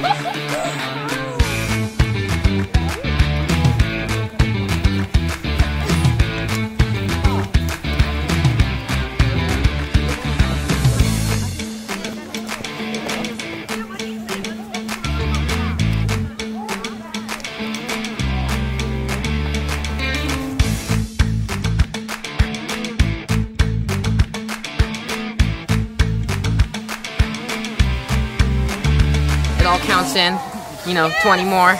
It all counts in, you know, 20 more.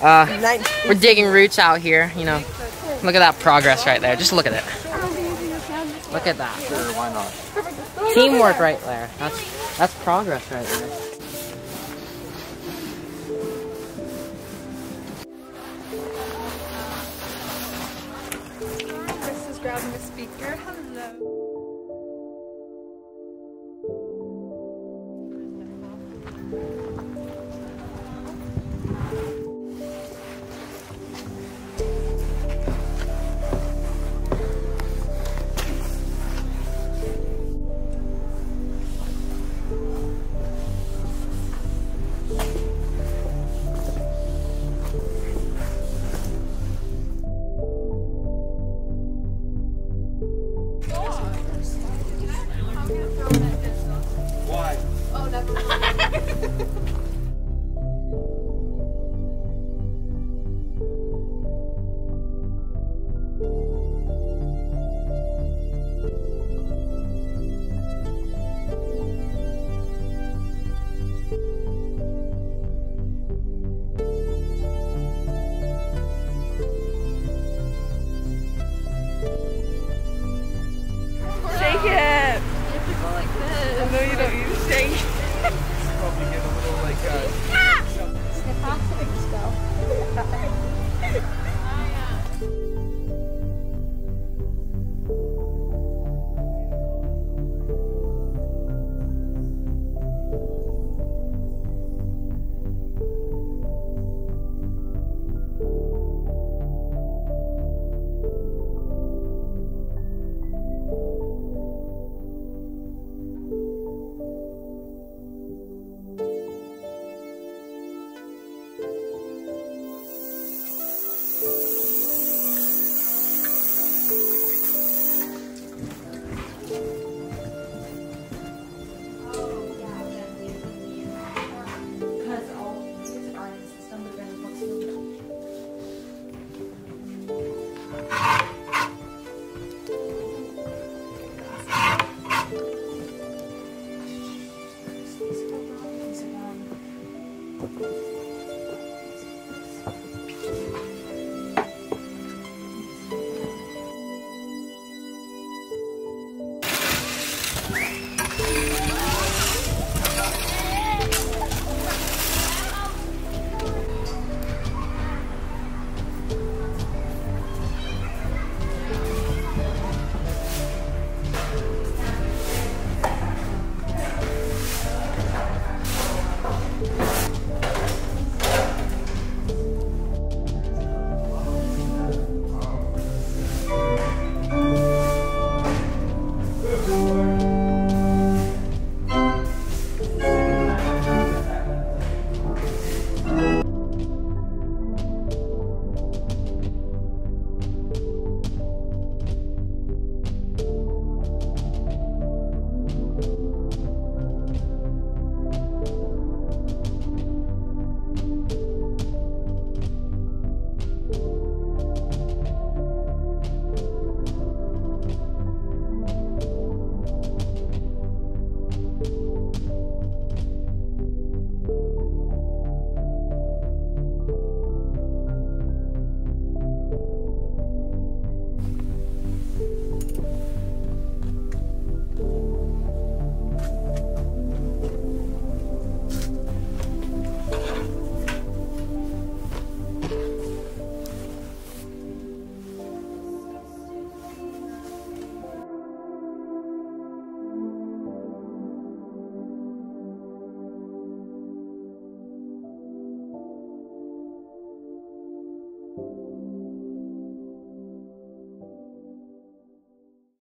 Uh, we're digging roots out here, you know. Look at that progress right there. Just look at it. Look at that. Sure, why not? Teamwork right there. That's that's progress right there. Chris is grabbing the speaker. Hello. Why?